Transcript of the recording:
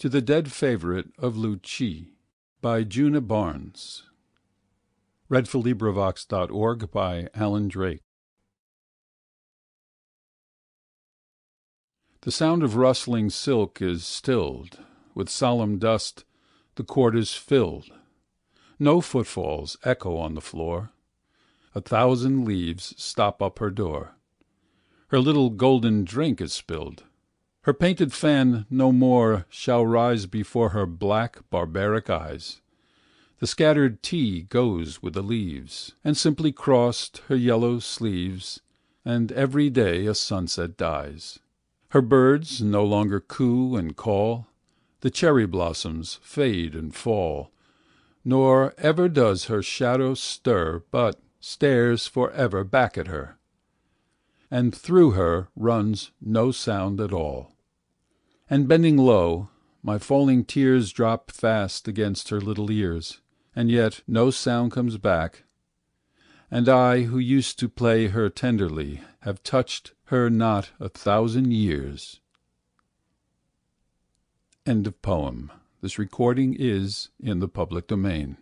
To the Dead Favourite of Liu Ch'e by Djuna Barnes. (1865) The sound of rustling silk is stilled, With solemn dust the court is filled, No footfalls echo on the floor, A thousand leaves stop up her door, Her little golden drink is spilled, Her painted fan no more shall rise Before her black barbaric eyes, The scattered tea goes with the leaves, And simply crossed her yellow sleeves, And every day a sunset dies. Her birds no longer coo and call, The cherry blossoms fade and fall, Nor ever does her shadow stir But stares for ever back at her, And through her runs no sound at all. And bending low, my falling tears Drop fast against her little ears, And yet no sound comes back, and I Who used to play her tenderly Have touched her not a thousand years. End of of This recording is in the public domain.